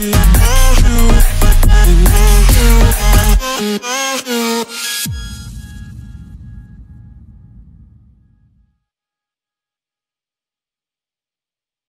love.